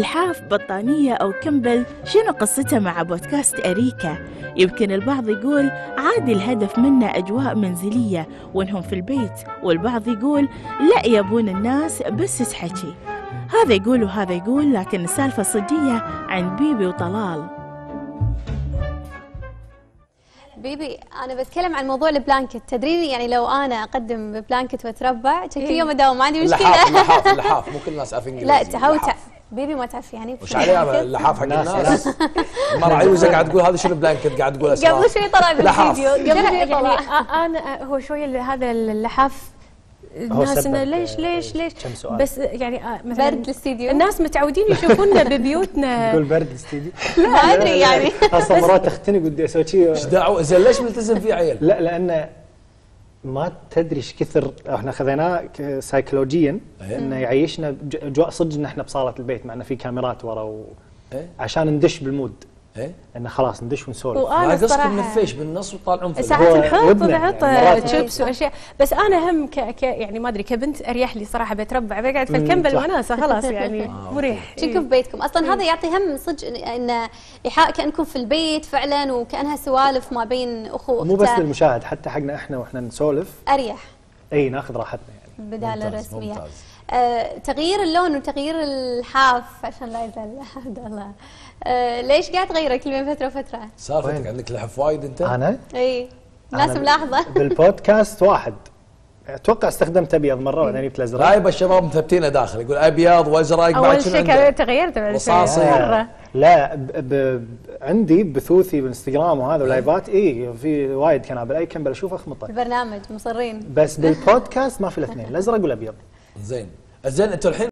اللحاف بطانية أو كمبل شنو قصته مع بودكاست أريكة؟ يمكن البعض يقول عادي الهدف منه أجواء منزلية وإنهم في البيت والبعض يقول لا يبون الناس بس تحكي. هذا يقول وهذا يقول لكن السالفة صدية عند بيبي وطلال. بيبي أنا بتكلم عن موضوع ال blanket. تدريني يعني لو أنا أقدم blanket وأتربع شكلي يوم اداوم ما عندي مشكلة. اللحاف اللحاف. مو كل الناس عارفين لا. تع- بيبي ما تعرف يعني وش عليه اللحاف حق ناس- الناس المرة عيوزة قاعد تقول هذا شنو blanket؟ قاعد تقول اسرار قبل شوي طلع لحاف. بالفيديو قبل لا شوي يعني طلع آ- أنا هو شوية ال- هذا اللحاف الناس إنه ليش آه، ليش ليش؟ كم سؤال. بس يعني آه، مثلا برد الاستديو. الناس متعودين يشوفونا ببيوتنا. تقول برد استديو ما أدري يعني. أصلا مرات تختنق ودي أسوي شيء إيش دعوة؟ زين ليش ملتزم فيه عيل؟ لا لأن ما تدري إيش كثر إحنا خذيناه سايكولوجيا. إنه يعيشنا اجواء صدق إن إحنا بصالة البيت مع إنه في كاميرات ورا و... إيه؟ عشان ندش بال mood إيه؟ إنه خلاص ندش ونسولف. وأنا قصدكم الصراحه نفيش بالنص وطالعون في ساعات نحط نحط يعني تشيبس وأشياء. بس أنا هم ك... ك يعني ما أدري كبنت أريح لي صراحة بتربع بقعد في مم، الكمبل صح. وناسه خلاص يعني مريح. شكم في بيتكم؟ أصلا هذا يعطي هم صدق إن- ان إيحاء كأنكم في البيت فعلا وكأنها سوالف ما بين اخو مو بس للمشاهد حتى حقنا إحنا وإحنا نسولف. أريح. إي ناخذ راحتنا يعني. بدال الرسميه ممتاز. آه، تغيير اللون وتغيير الحاف عشان لا يزعل احد الله. آه، ليش قاعد تغيره كل بين فترة وفترة؟ سالفتك؟ عندك لحف وايد أنت؟ أنا؟ إي. الناس أنا ملاحظه بالبودكاست واحد. أتوقع استخدمت أبيض مرة بعدين جبت الأزرق؟ رايب الشباب مثبتينه داخل. يقول أبيض وأزرق أول شيء تغيرت بعد شوي رصاصي. مرة. لا ب ب عندي بثوثي بالإنستغرام وهذا ولايفات. إي في وايد كنابل اي كمبل أشوف أخمطه. البرنامج مصرين. بس بالبودكاست ما في الاثنين الأزرق والأبيض. زين. زين أنتوا الحين